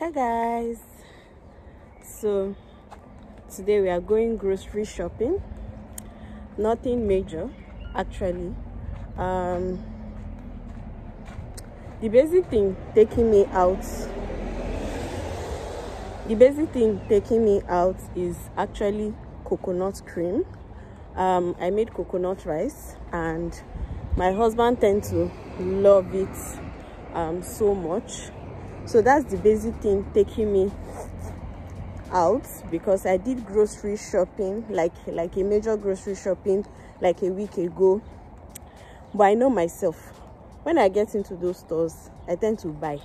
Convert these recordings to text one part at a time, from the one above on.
hi guys. So today we are going grocery shopping. Nothing major actually. Um the basic thing taking me out the basic thing taking me out is actually coconut cream. Um i made coconut rice and my husband tend to love it um so much so that's the basic thing taking me out because i did grocery shopping like like a major grocery shopping like a week ago. But i know myself when i get into those stores i tend to buy.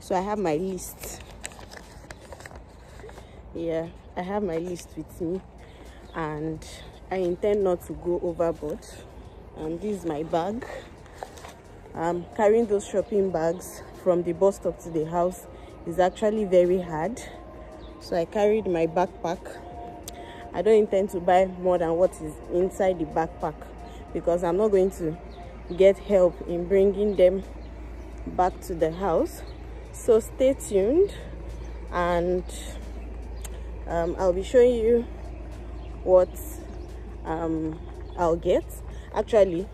So i have my list. Yeah i have my list with me and i intend not to go overboard. And this is my bag. I'm carrying those shopping bags from the bus stop to the house is actually very hard. So i carried my backpack. I don't intend to buy more than what is inside the backpack because i'm not going to get help in bringing them back to the house. So stay tuned and um, i'll be showing you what um, i'll get. Actually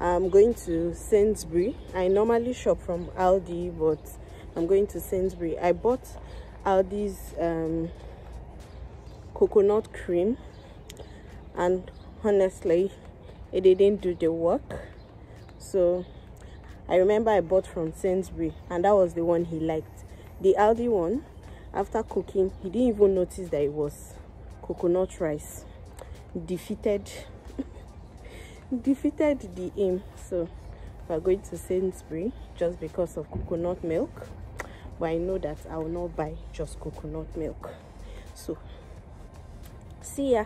I'm going to Sainsbury. I normally shop from Aldi, but I'm going to Sainsbury. I bought Aldi's um, coconut cream, and honestly, it didn't do the work. So I remember I bought from Sainsbury, and that was the one he liked. The Aldi one, after cooking, he didn't even notice that it was coconut rice. Defeated defeated the aim. So we're going to Sainsbury just because of coconut milk but I know that I will not buy just coconut milk. So see ya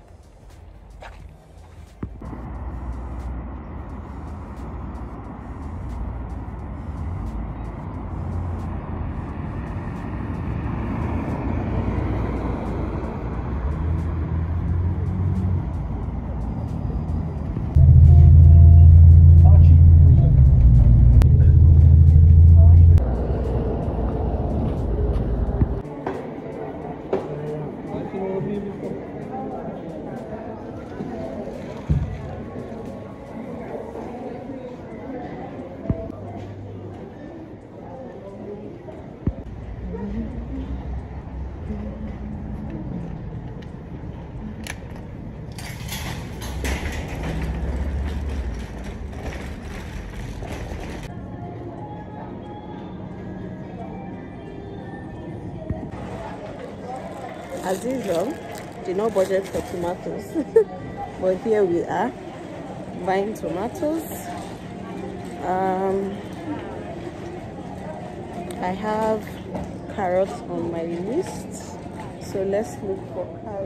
as usual did not budget for tomatoes. But here we are buying tomatoes. Um, i have carrots on my list so let's look for carrots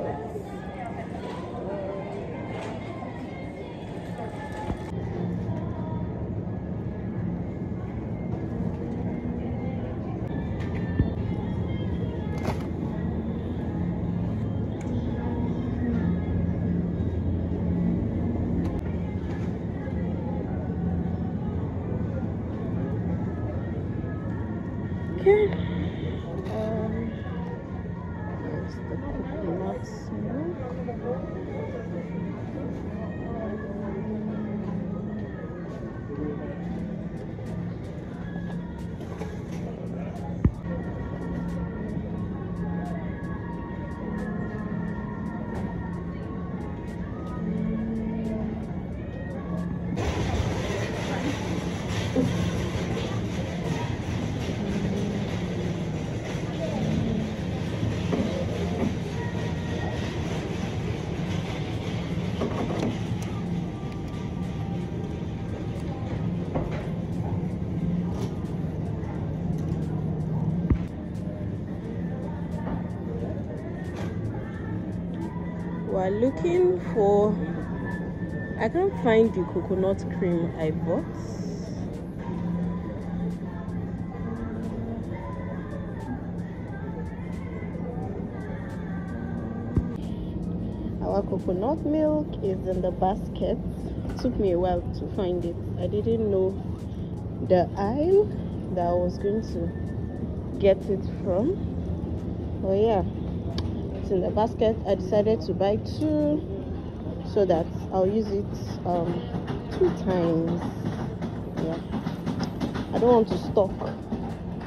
looking for. I can't find the coconut cream I bought. Our coconut milk is in the basket. It took me a while to find it. I didn't know the aisle that I was going to get it from oh yeah in the basket i decided to buy two so that i'll use it um two times. Yeah. I don't want to stock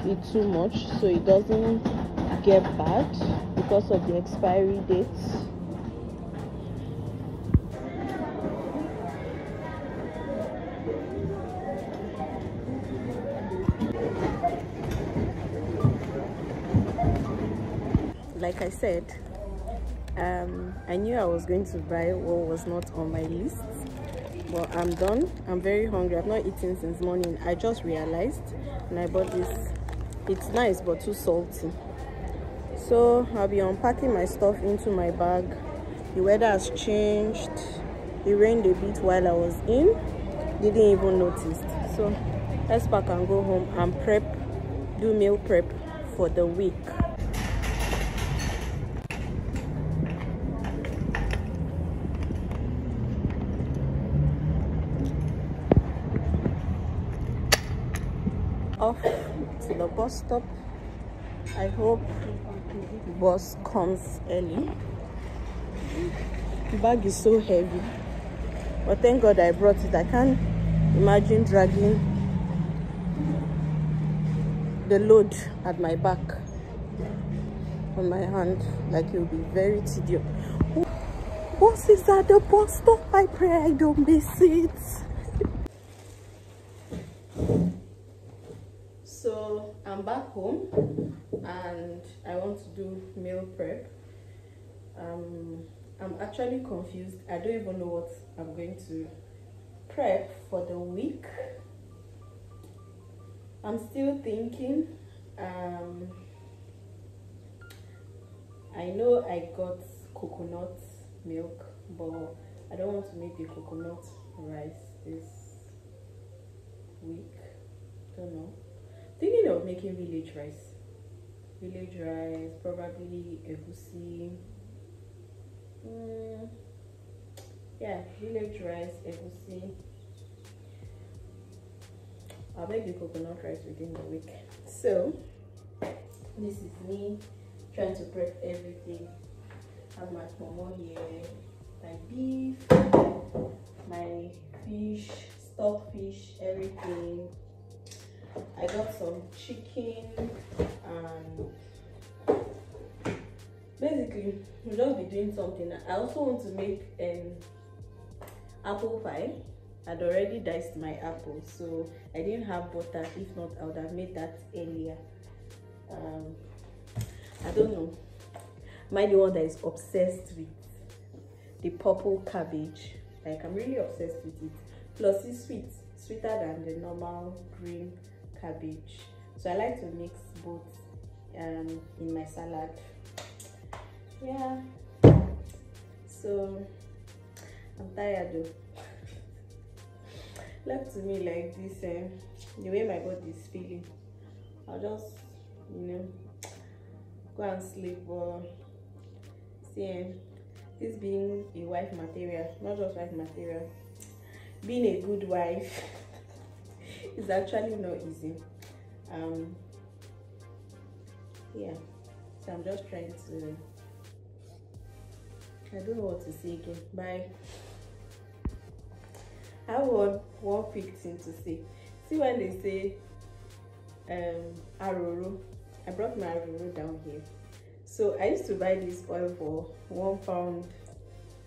it too much so it doesn't get bad because of the expiry dates like I said, um, I knew I was going to buy what was not on my list. But I'm done. I'm very hungry. I've not eaten since morning. I just realized and I bought this. It's nice but too salty. So I'll be unpacking my stuff into my bag. The weather has changed. It rained a bit while I was in. Didn't even notice. So let's pack and go home and prep, do meal prep for the week. off to the stop. I hope the bus comes early. The bag is so heavy but thank god i brought it. I can't imagine dragging the load at my back on my hand. Like it will be very tedious. Bus is at the bus stop? I pray i don't miss it I'm back home and I want to do meal prep. Um, I'm actually confused. I don't even know what I'm going to prep for the week. I'm still thinking. Um, I know I got coconut milk, but I don't want to make the coconut rice this week. Don't know thinking of making village rice. Village rice probably egusi. Mm, yeah village rice egusi. I'll make the coconut rice within the week. So this is me trying to prep everything. Have my pomo here my beef my fish stock fish everything I got some chicken and basically we'll just be doing something. I also want to make an apple pie. I'd already diced my apple so I didn't have butter if not I would have made that earlier. Um, I don't know. I the one that is obsessed with the purple cabbage? Like I'm really obsessed with it. Plus it's sweet, sweeter than the normal green cabbage. So i like to mix both um, in my salad. Yeah. So i'm tired though. Left to me like this eh, the way my body is feeling i'll just you know go and sleep but see eh, this being a wife material not just wife material being a good wife it's actually not easy. Um yeah. So i'm just trying to i don't know what to say again. Bye. I have one one quick thing to say. See when they say um ororo? I brought my ororo down here. So i used to buy this oil for one pound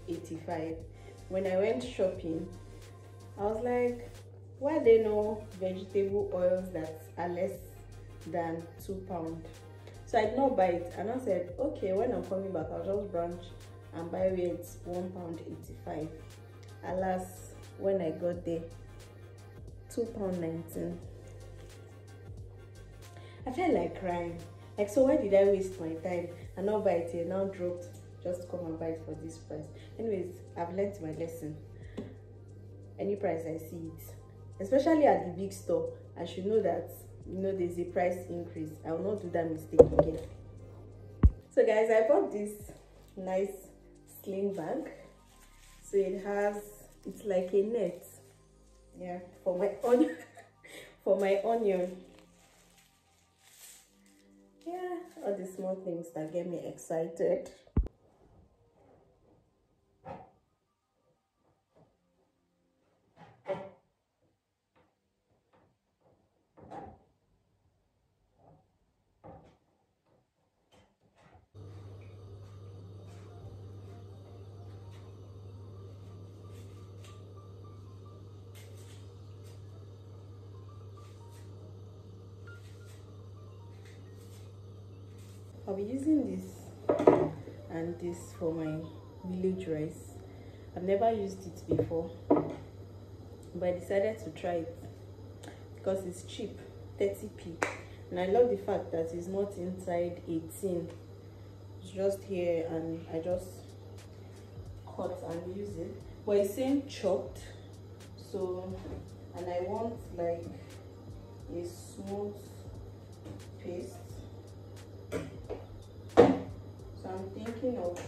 85 when i went shopping i was like why they know vegetable oils that are less than two pound? So i did not buy it. And i said okay when i'm coming back i'll just branch and buy where it's one pound 85 alas when i got there two pound 19 i felt like crying. Like so why did i waste my time and not buy it here? Now dropped just come and buy it for this price. Anyways i've learned my lesson. Any price i see it especially at the big store i should know that you know there's a price increase. I will not do that mistake again. So guys i bought this nice sling bag. So it has it's like a net. Yeah for my onion for my onion. Yeah, all the small things that get me excited I'll be using this and this for my village rice. I've never used it before, but I decided to try it because it's cheap, 30p. And I love the fact that it's not inside a tin. It's just here and I just cut and use it. But it's saying chopped, so, and I want like a smooth paste I'm thinking of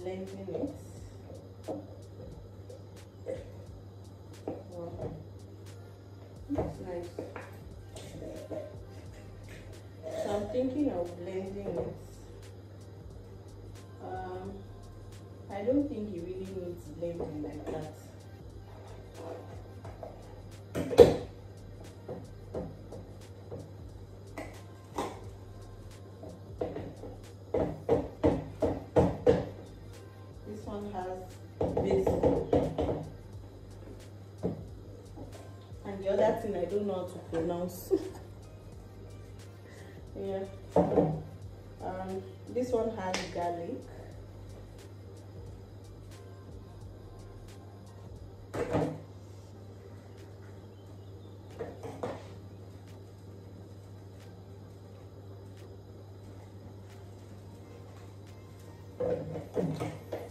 blending it. Nice. So I'm thinking of blending it. Um, I don't think it really needs blending like that. Thing I don't know how to pronounce. yeah. Um, this one has garlic.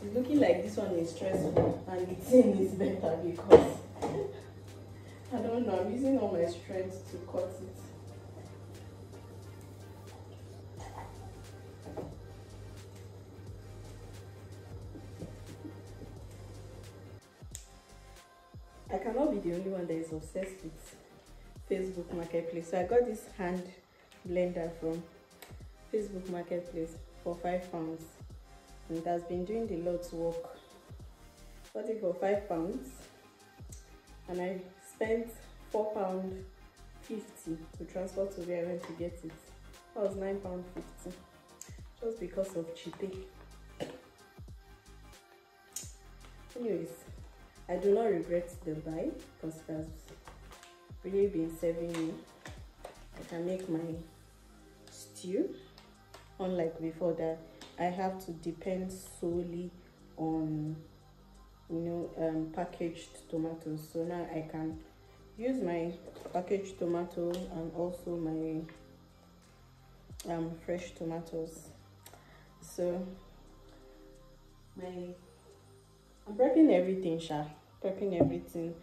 It's looking like this one is stressful and the thing is better because using all my strength to cut it. I cannot be the only one that is obsessed with Facebook Marketplace. So I got this hand blender from Facebook Marketplace for five pounds. And it has been doing the Lord's work. Got it for five pounds. And I spent four pound fifty to transport to where I went to get it. That was nine pound fifty, just because of cheaping. Anyways, I do not regret the buy because it has really been serving me. I can make my stew, unlike before that I have to depend solely on you know um, packaged tomatoes so now I can use my packaged tomatoes and also my um, fresh tomatoes. So my I'm prepping everything sha. Prepping everything.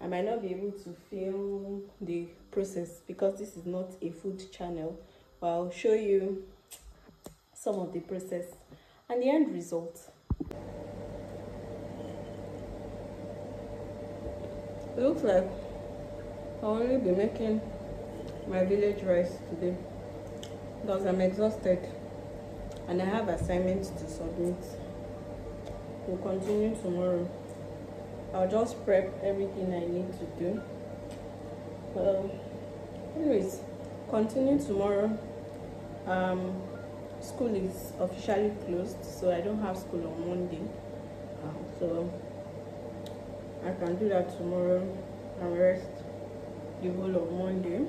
I might not be able to film the process because this is not a food channel but I'll show you some of the process and the end result. It looks like I'll only be making my village rice today because I'm exhausted and I have assignments to submit. We'll continue tomorrow. I'll just prep everything I need to do. Well, anyways, continue tomorrow. Um, school is officially closed, so I don't have school on Monday. So I can do that tomorrow and rest the whole of Monday.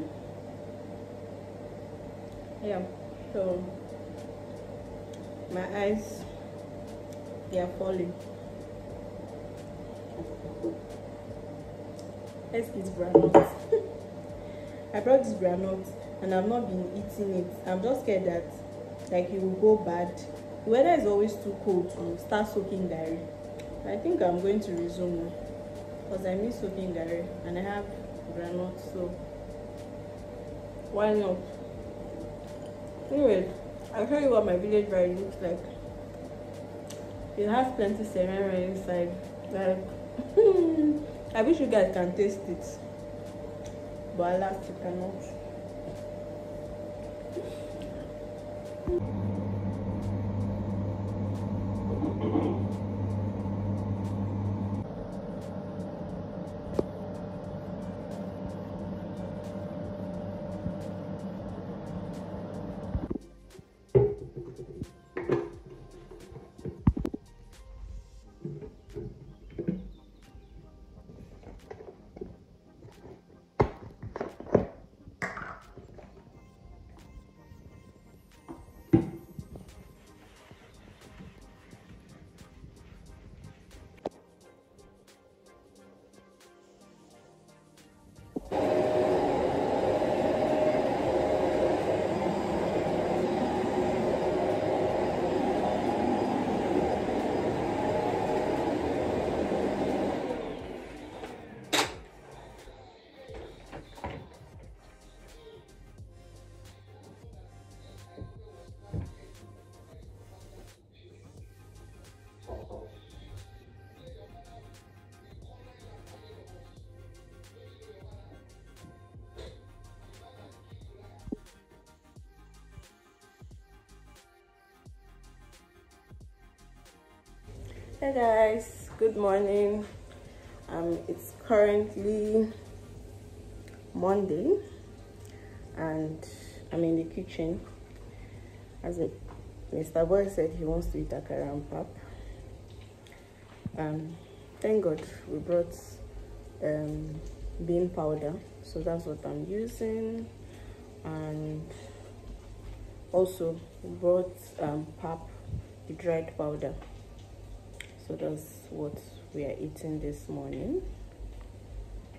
Yeah, so my eyes they are falling. Let's eat granite. I brought this granite and I've not been eating it. I'm just scared that like it will go bad. The weather is always too cold to start soaking garri. I think I'm going to resume because I miss soaking garri and I have granite so. Why not? Anyway I'll show you what my village rice looks like. It has plenty of serena inside like I wish you guys can taste it. But alas you cannot hey guys. Good morning. Um it's currently monday and i'm in the kitchen. As a mr boy said he wants to eat akara and pap. Um thank god we brought um bean powder. So that's what i'm using. And also brought um pap the dried powder so that's what we are eating this morning.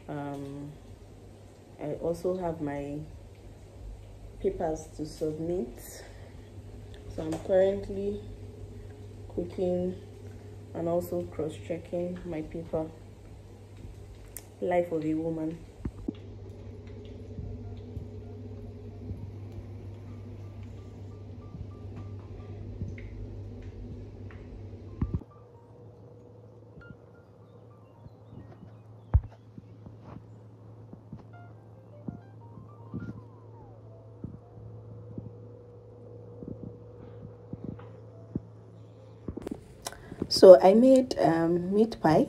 Um, i also have my papers to submit. So i'm currently cooking and also cross-checking my paper. Life of a woman so i made um, meat pie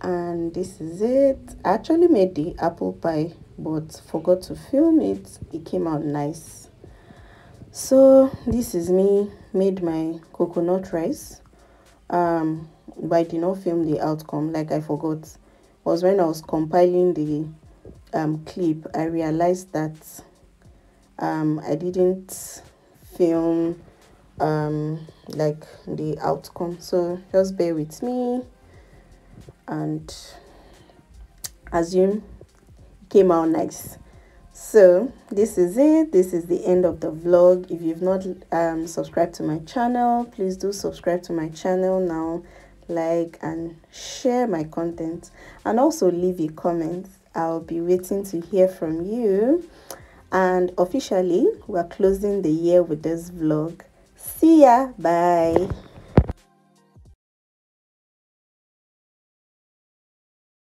and this is it. I actually made the apple pie but forgot to film it. It came out nice. So this is me made my coconut rice um but i did not film the outcome. Like i forgot. It was when i was compiling the um clip i realized that um i didn't film um like the outcome. So just bear with me and assume came out nice. So this is it. This is the end of the vlog. If you've not um subscribed to my channel please do subscribe to my channel now. Like and share my content. And also leave a comment i'll be waiting to hear from you. And officially we're closing the year with this vlog See ya. Bye.